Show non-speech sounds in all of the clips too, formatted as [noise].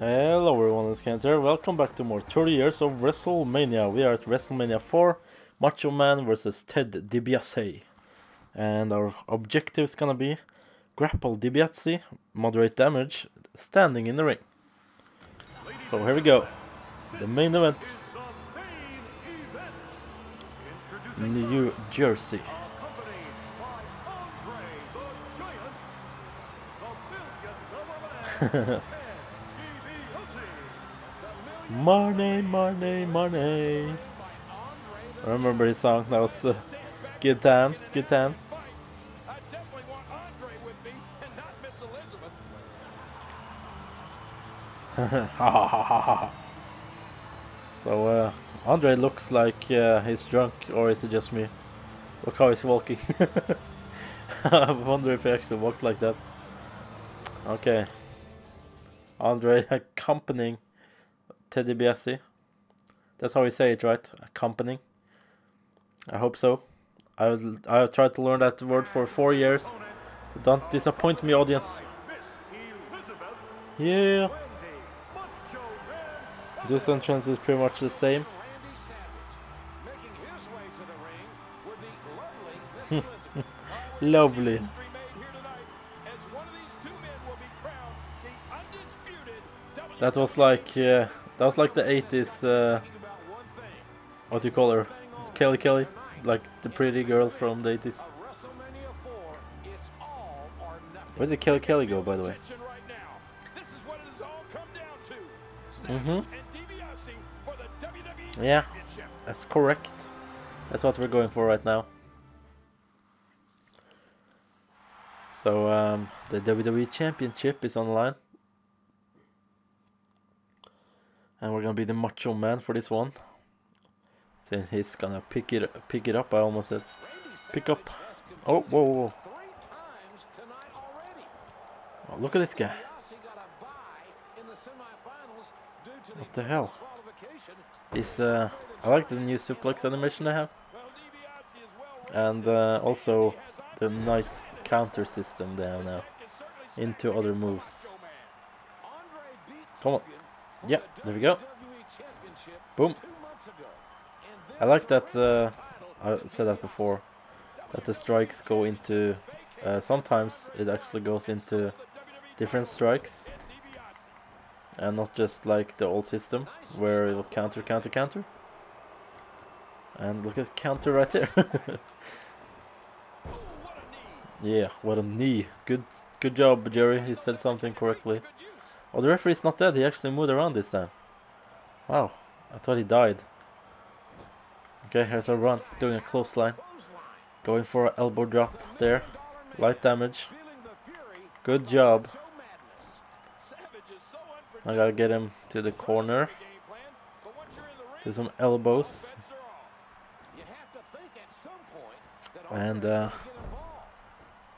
Hello everyone, it's Kent here. Welcome back to more 30 years of WrestleMania. We are at WrestleMania 4, Macho Man versus Ted DiBiase. And our objective is gonna be grapple DiBiase, moderate damage, standing in the ring. So here we go. The main event. New Jersey. [laughs] Money, money, money. I remember his song. That was uh, good times, good times. [laughs] So uh, Andre looks like uh, he's drunk, or is it just me? Look how he's walking. [laughs] I wonder if he actually walked like that. Okay. Andre [laughs] accompanying DiBiase. That's how we say it, right? Accompanying. I hope so. I will, I tried to learn that word for four years. Don't disappoint me, audience. Yeah. This entrance is pretty much the same. [laughs] Lovely That was like uh, that was like the 80s. Uh, what do you call her? Kelly Kelly, like the pretty girl from the 80s. WrestleMania 4, it's all or nothing. Where did Kelly Kelly go, by the way? Mhm. WWE Yeah. That's correct. That's what we're going for right now. So um, the WWE Championship is online, and we're gonna be the Macho Man for this one. Since he's gonna pick it pick it up, I almost said pick up. Oh, whoa, whoa. Oh, look at this guy. What the hell? He's uh, I like the new suplex animation they have, is and uh, also the nice counter system they have now into other moves. Come on. Yeah, there we go. Boom. I like that, uh, I said that before, that the strikes go into, uh, sometimes it actually goes into different strikes, and not just like the old system, where it will counter, counter, counter. And look at counter right there. [laughs] yeah, what a knee. Good good job, Jerry. He said something correctly. Oh, the referee's not dead. He actually moved around this time. Wow, I thought he died. Okay, here's our run. Doing a close line. Going for an elbow drop there. Light damage. Good job. I gotta get him to the corner. Do some elbows. And uh,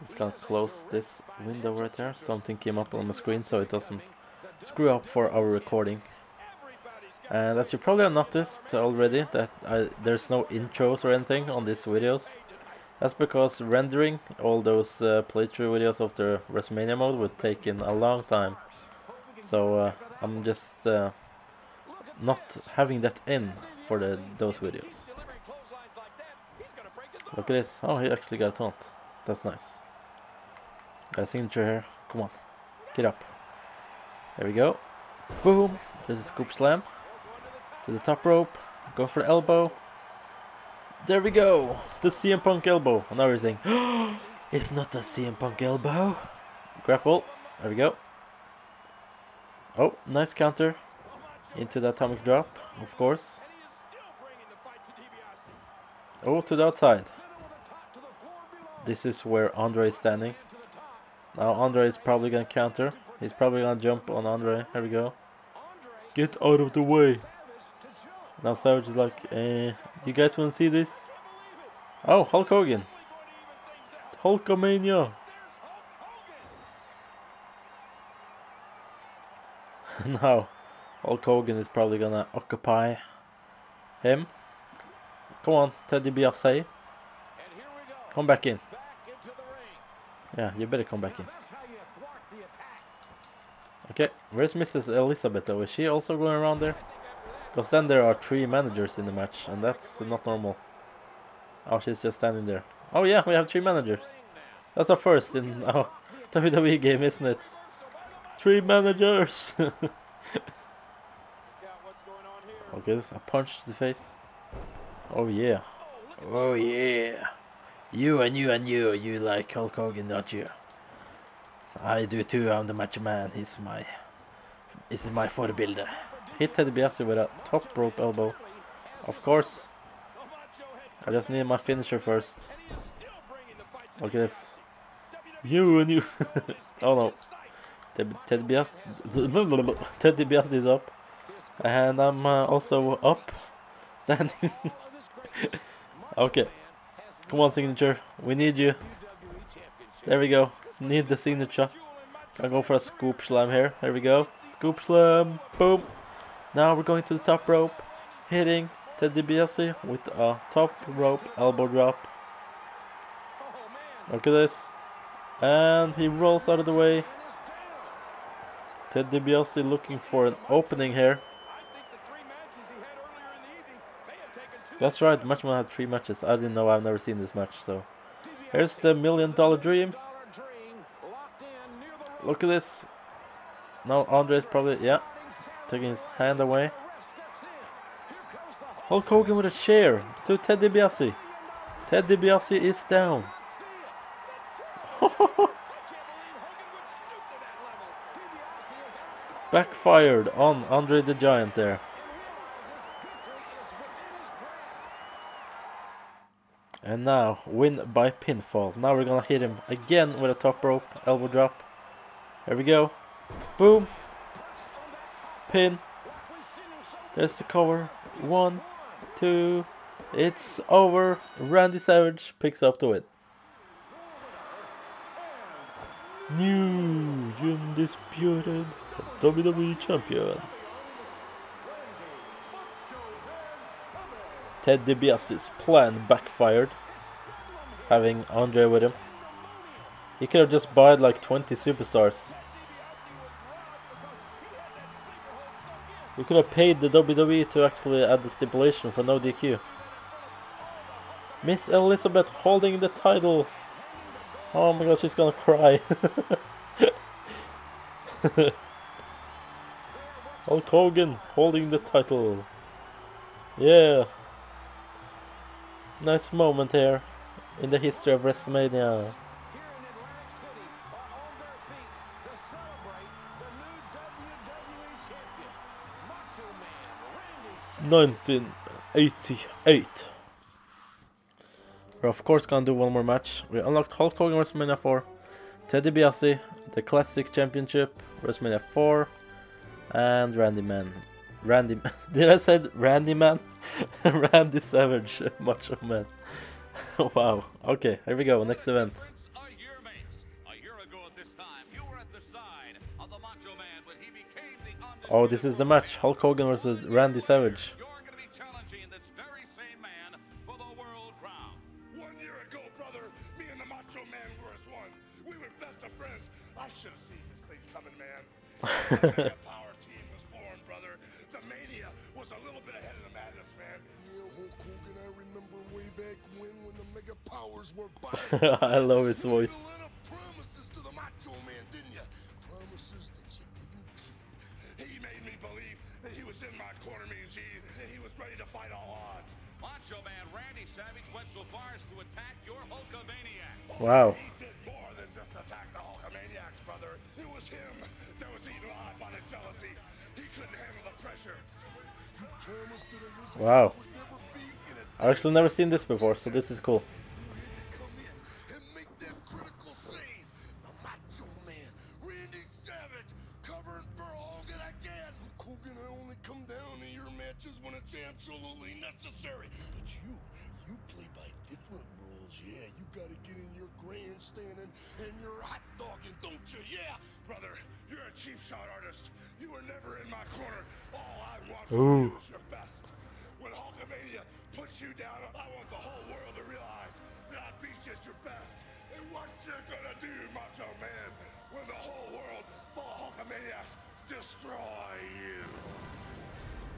just gonna close this window right there. Something came up on the screen so it doesn't screw up for our recording. And as you probably have noticed already that I, there's no intros or anything on these videos. That's because rendering all those uh, playthrough videos of the WrestleMania mode would take in a long time. So uh, I'm just uh, not having that in for the those videos. Look at this. Oh, he actually got a taunt. That's nice. Got a signature here. Come on. Get up. There we go. Boom. There's a scoop slam. To the top rope. Go for the elbow. There we go. The CM Punk elbow. We're saying, [gasps] it's not a CM Punk elbow. Grapple. There we go. Oh, nice counter. Into the atomic drop, of course. Oh, to the outside. This is where Andre is standing. Now Andre is probably gonna counter. He's probably gonna jump on Andre. Here we go. Get out of the way. Now Savage is like, eh, you guys wanna see this? Oh, Hulk Hogan. Hulkamania. [laughs] now, Hulk Hogan is probably gonna occupy him. Come on, Teddy DiBiase. Come back in. Yeah, you better come back in. Okay, where's Mrs. Elizabeth though? Is she also going around there? Because then there are three managers in the match, and that's not normal. Oh, she's just standing there. Oh yeah, we have three managers. That's our first in our [laughs] WWE game, isn't it? Three managers! [laughs] Okay, this a punch to the face. Oh yeah. Oh yeah. You and you and you, you like Hulk Hogan, don't you? I do too, I'm the macho man. He's my... This is my bodybuilder. Hit Teddy DiBiase with a top rope elbow. Of course. I just need my finisher first. Look at this. You and you. [laughs] oh no. Ted Ted DiBiase. [laughs] Ted DiBiase is up. And I'm uh, also up. [laughs] Standing. okay. Come on, signature. We need you. There we go. Need the signature. Gonna go for a scoop slam here. Here we go. Scoop slam. Boom. Now we're going to the top rope. Hitting Ted DiBiase with a top rope elbow drop. Look at this. And he rolls out of the way. Ted DiBiase looking for an opening here. That's right, Macho Man had three matches. I didn't know, I've never seen this match, so. Here's the million dollar dream. Look at this. No, Andre's probably, yeah, taking his hand away. Hulk Hogan with a chair to Ted DiBiase. Ted DiBiase is down. [laughs] Backfired on Andre the Giant there. And now, win by pinfall. Now we're gonna hit him again with a top rope elbow drop. Here we go. Boom. Pin. There's the cover. One, two. It's over. Randy Savage picks up the win. New undisputed WWE champion. Ted DiBiase's plan backfired. Having Andre with him. He could have just bought like 20 superstars. We could have paid the WWE to actually add the stipulation for no DQ. Miss Elizabeth holding the title. Oh my god, she's gonna cry. [laughs] Hulk Hogan holding the title. Yeah. Nice moment here in the history of WrestleMania. 1988. We're of course gonna do one more match. We unlocked Hulk Hogan WrestleMania 4, Teddy DiBiase, the Classic Championship, WrestleMania 4, and Randy Man. Randy, [laughs] did I say Randy Man? [laughs] Randy Savage, [laughs] Macho Man. wow. Okay, here we go. Next event. Oh, this is the match. Hulk Hogan versus Randy Savage. You're going to be so far as to attack your Hulkamaniac. Wow. He did more than just attack the Hulkamaniacs, brother. It was him that was eating alive by the jealousy. He couldn't handle the pressure. You promised that Elizabeth Wow. would never be in a I've actually never seen this before, so this is cool.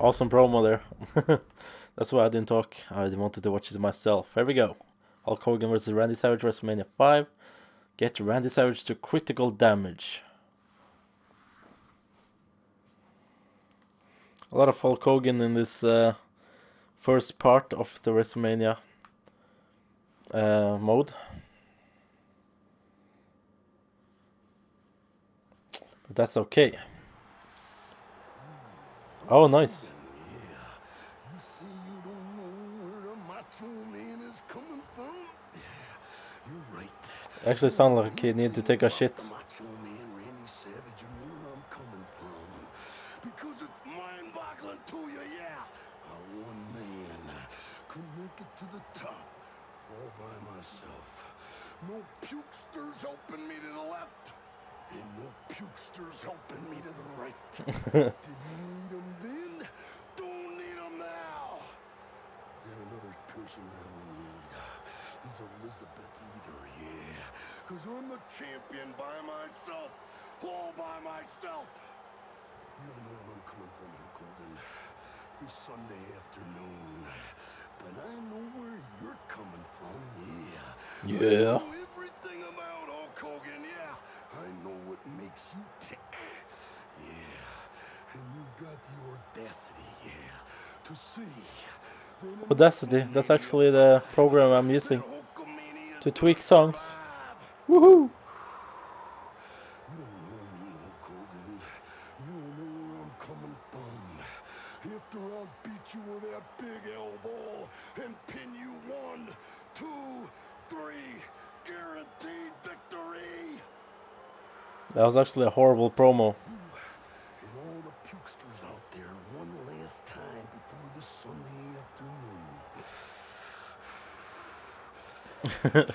Awesome promo there. [laughs] That's why I didn't talk. I wanted to watch it myself. Here we go. Hulk Hogan versus Randy Savage, WrestleMania 5. Get Randy Savage to critical damage. A lot of Hulk Hogan in this uh, first part of the WrestleMania uh, mode. But that's okay. Oh, nice. You say you don't know where the Macho Man is coming from? Yeah, Oh, you're right. Actually sound like he need to take a shit. Macho Man Randy Savage and where I'm coming from. Because it's mind-boggling to you, yeah. How one man could make it to the top all by myself. No pukesters helping me to the left. And no pukesters helping me to the right. Didn't need 'em then, don't need 'em now. And another person I don't need is Elizabeth either, yeah. Cause I'm the champion by myself, all by myself. You don't know where I'm coming from, Hulk Hogan. This Sunday afternoon. But I know where you're coming from, yeah. Yeah. Everything about Hulk Hogan, yeah. I know what makes you tick. Yeah. And you've got the audacity, yeah, to see. Audacity, that's actually the program I'm using to tweak songs. Woohoo! You don't know me, Hulk Hogan. You don't know where I'm coming from. After I'll beat you with that big elbow and pin you one, two, three, guaranteed victory. That was actually a horrible promo. And all the pukesters out there one last time before the Sunday afternoon. [laughs]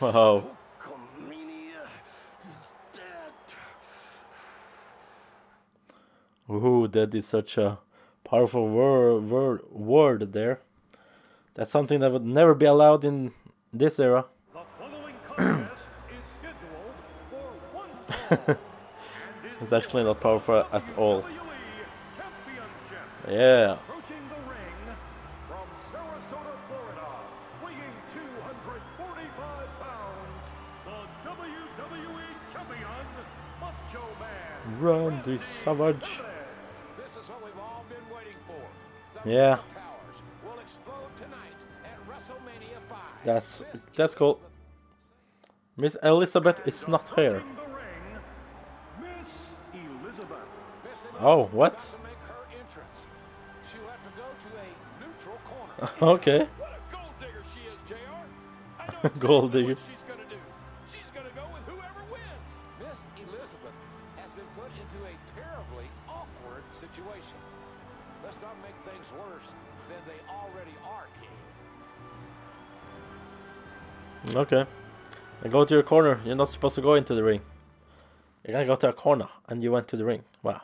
Wow. Hulkamania is dead. Ooh, that is such a powerful word, word, word there. That's something that would never be allowed in this era. The following contest is scheduled for one fall. It's actually not powerful at all. Yeah. Approaching the ring from Sarasota, Florida, weighing 245 pounds, the WWE Champion, Macho Man. Randy Savage. This is what we've all been waiting for. The Yeah. powers will explode tonight at WrestleMania 5. That's that's cool. Miss Elizabeth is not here. Approaching the ring, Miss Elizabeth. Miss Oh, Elizabeth what? about To make her entrance. She'll have to go to a Oh, neutral what? [laughs] okay. What a gold digger she is, JR. I [laughs] Gold digger. she's gonna do. She's gonna go with whoever wins. Miss Elizabeth has been put into a terribly awkward situation. Let's not make things worse than they already are, King. Okay. And go to your corner. You're not supposed to go into the ring. You're gonna go to a corner, and you went to the ring. Wow.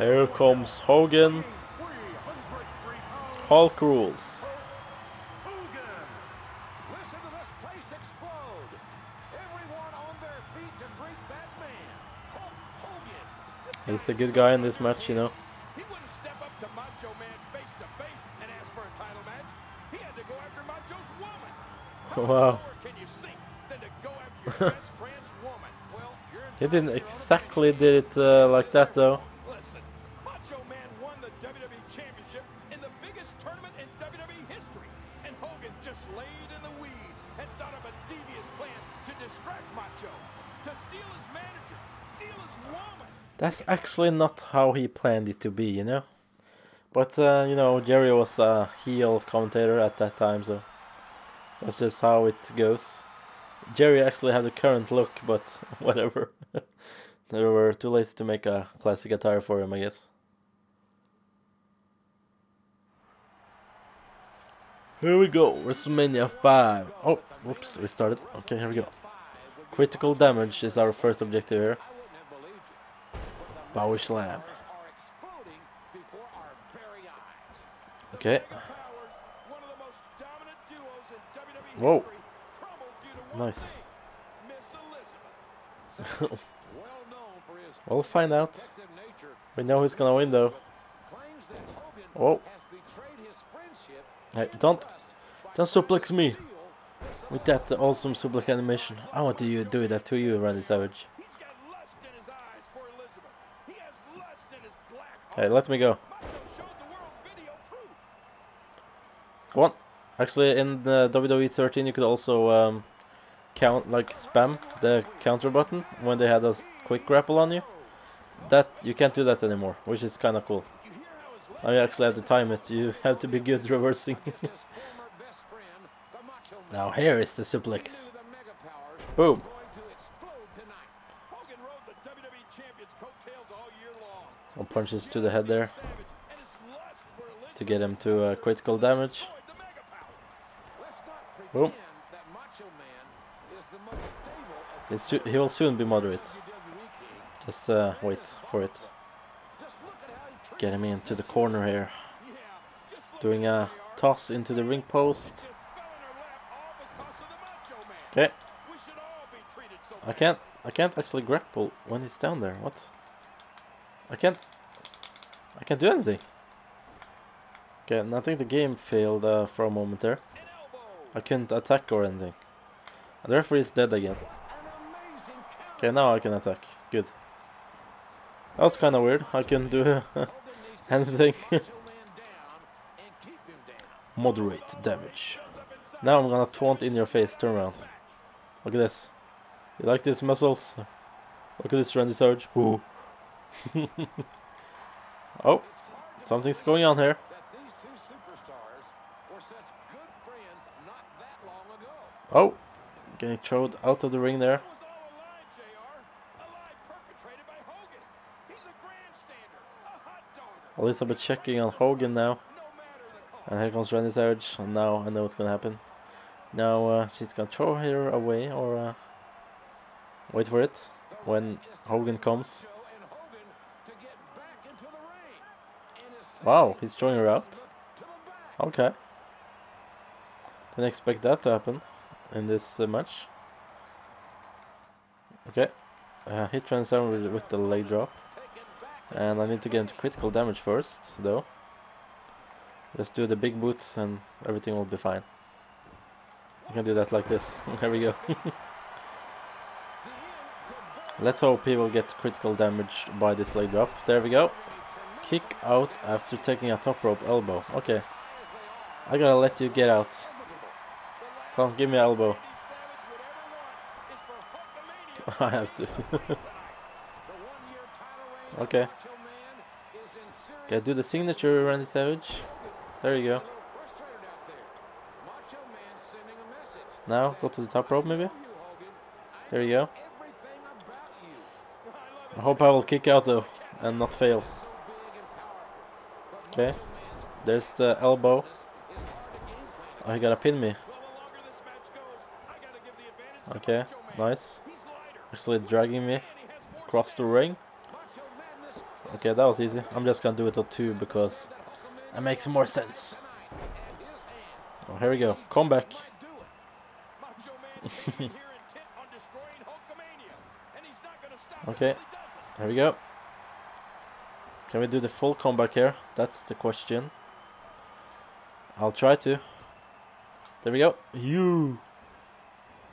Here comes Hogan. Hulk rules. Hogan. Listen to this place explode. Everyone on their feet to greet that man, Hulk Hogan. This He's a good guy in this match, you know. He wouldn't step up to Macho Man face to face and ask for a title match. He had to go after Macho's woman. Wow. can you sink than to go after [laughs] your best friend's woman? Well, you're He didn't to your own exactly did it uh, like that though. That's actually not how he planned it to be, you know. But uh, you know, Jerry was a heel commentator at that time, so that's just how it goes. Jerry actually had the current look, but [laughs] whatever. [laughs] they were too lazy to make a classic attire for him, I guess. Here we go, WrestleMania 5. Oh, whoops, we started. Okay, here we go. Critical damage is our first objective here. Power slam. Okay. Whoa. Nice. [laughs] Well find out. We know who's gonna win though. Whoa. Hey, don't don't suplex me with that awesome suplex animation. I want to do that to you, Randy Savage. He's got lust in his eyes for Elizabeth. He has lust in his black Hey, let me go. Come on. Actually, in the WWE 13, you could also um, count like spam the counter button when they had a quick grapple on you. That you can't do that anymore, which is kind of cool. You actually have to time it. You [laughs] have to be good [laughs] reversing. [laughs] now here is the suplex. Boom. were going to explode tonight. Hogan rode the WWE champion's coattails all year long. Some punches to the head there to get him to uh, critical damage. Boom. he will soon be moderate. Just uh, wait for it. Get him into the corner here. Doing a toss into the ring post. Okay. I can't I can't actually grapple when he's down there. What? I can't I can't do anything. Okay, and I think the game failed uh, for a moment there. I couldn't attack or anything. And the referee is dead again. Okay, now I can attack. Good. That was kind of weird. I couldn't do [laughs] anything. [laughs] Moderate damage. Now I'm gonna taunt in your face. Turn around. Look at this. You like these muscles? Look at this Randy Savage. Ooh. [laughs] oh, something's going on here. Oh, getting thrown out of the ring there. Elizabeth checking on Hogan now. And here comes Randy Savage. And now I know what's gonna happen. Now uh, she's gonna throw her away or uh, wait for it when Hogan comes. Joe and Hogan to get back into the ring. And is Wow, he's throwing her out. Okay. Didn't expect that to happen in this uh, match. Okay. Uh, hit transfer with, with the leg drop. And I need to get into critical damage first, though. Let's do the big boots and everything will be fine. I can do that like this. [laughs] there we go. [laughs] Let's hope he will get critical damage by this leg drop. There we go. Kick out after taking a top rope elbow. Okay. I gotta let you get out. Tom, give me an elbow. [laughs] I have to. [laughs] okay. Okay, do the signature, Randy Savage. There you go. Now, go to the top rope, maybe? There you go. I hope I will kick out, though, and not fail. Okay. There's the elbow. Oh, he gotta pin me. Okay, nice. Actually dragging me across the ring. Okay, that was easy. I'm just gonna do it on two because that makes more sense. Oh, here we go. Come back. [laughs] Okay, here we go. Can we do the full comeback here? That's the question. I'll try to. There we go. You.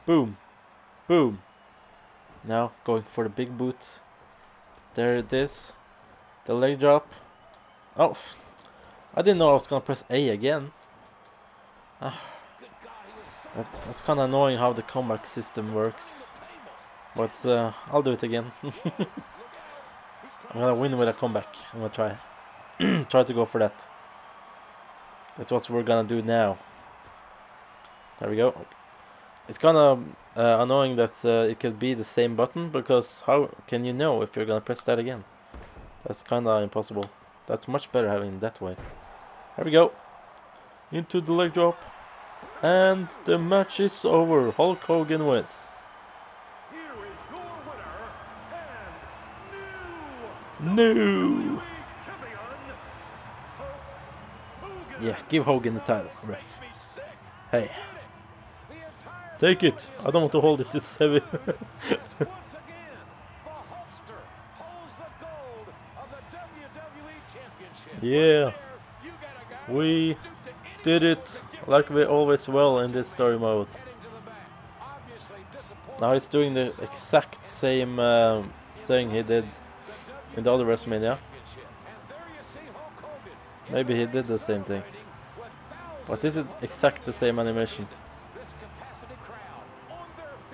Boom. Boom. Now going for the big boot. There it is. The leg drop. Oh. I didn't know I was gonna press A again. Ah. That, that's kind of annoying how the comeback system works. But uh, I'll do it again. [laughs] I'm gonna win with a comeback. I'm gonna try. [clears throat] try to go for that. That's what we're gonna do now. There we go. It's kind of uh, annoying that uh, it could be the same button because how can you know if you're gonna press that again? That's kind of impossible. That's much better having that way. There we go. Into the leg drop. And the match is over. Hulk Hogan wins. No. Yeah, give Hogan the title, ref. Hey. Take it. I don't want to hold it. It's [laughs] heavy. Yeah. We did it like we always will in this story mode. Now he's doing the exact same um, thing he did in the other WrestleMania. Maybe he did the same thing. But is it exact the same animation?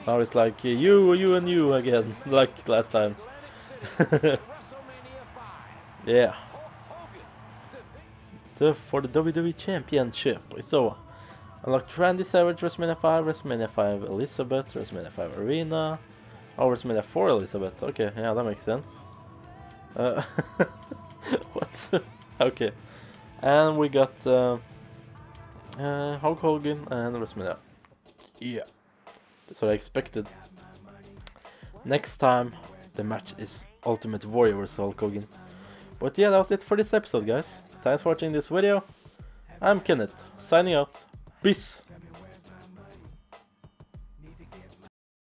Now it's like you, you and you again, [laughs] like last time. Atlantic City, WrestleMania 5. Yeah. The, for the WWE Championship. So, unlocked Randy Savage, WrestleMania 5, WrestleMania 5 Elizabeth, WrestleMania 5 Arena. Oh, WrestleMania 4 Elizabeth. Okay, yeah, that makes sense. Uh, [laughs] what? [laughs] okay. And we got uh, uh, Hulk Hogan and WrestleMania. Yeah. That's what I expected. Next time, the match is Ultimate Warrior vs Hulk Hogan. But yeah, that was it for this episode, guys. Thanks for watching this video. I'm Kenneth, signing out. Peace.